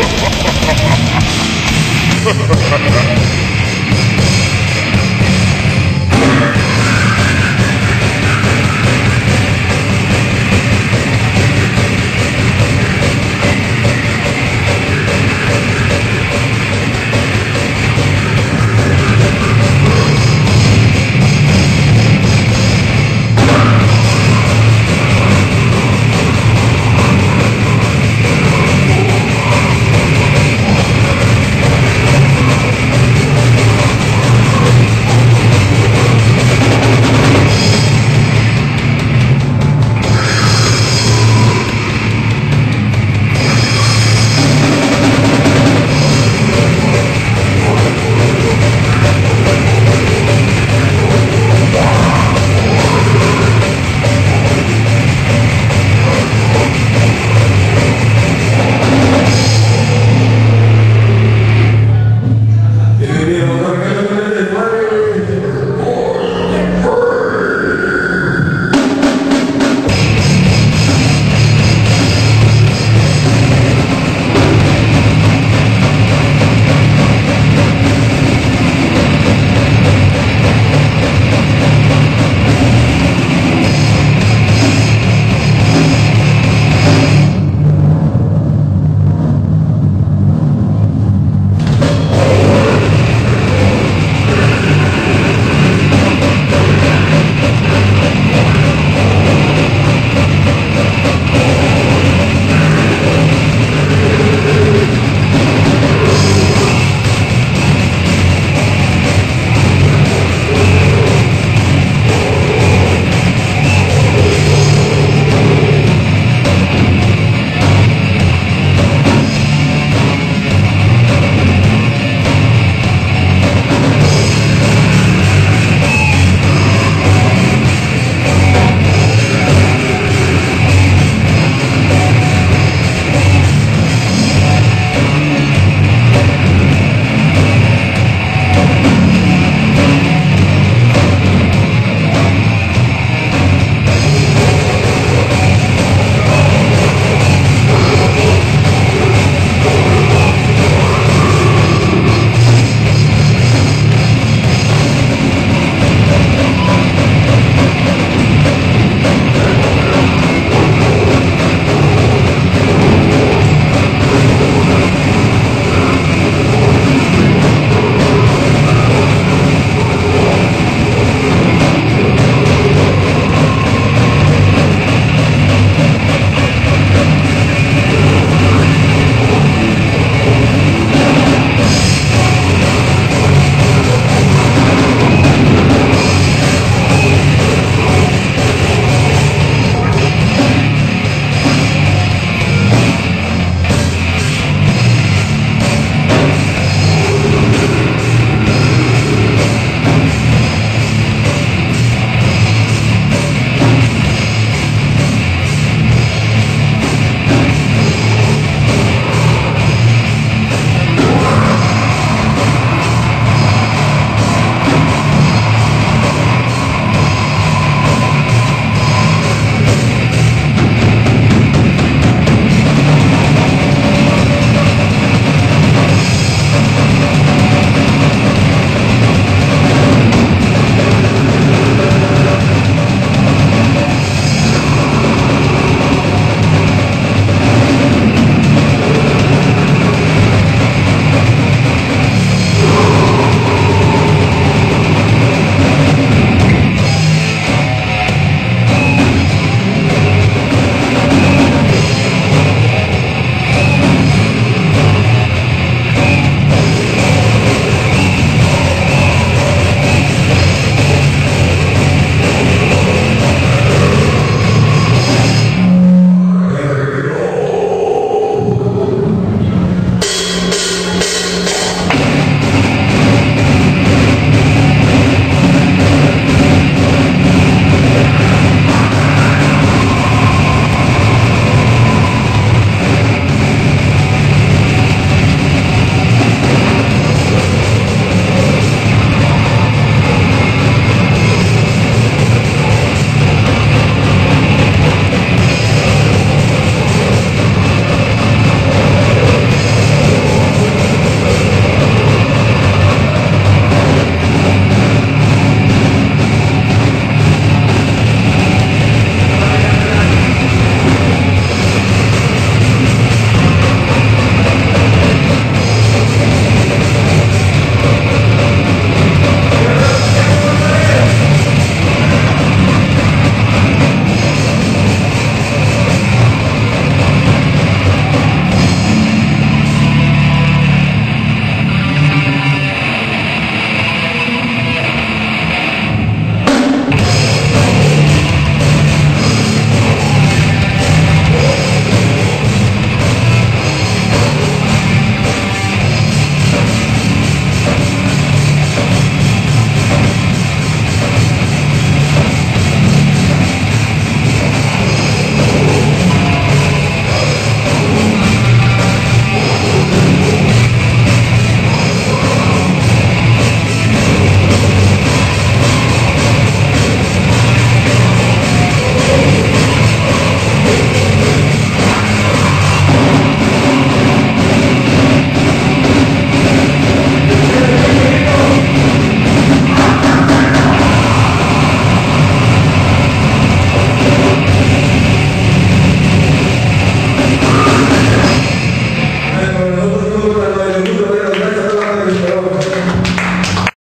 Ha ha ha ha!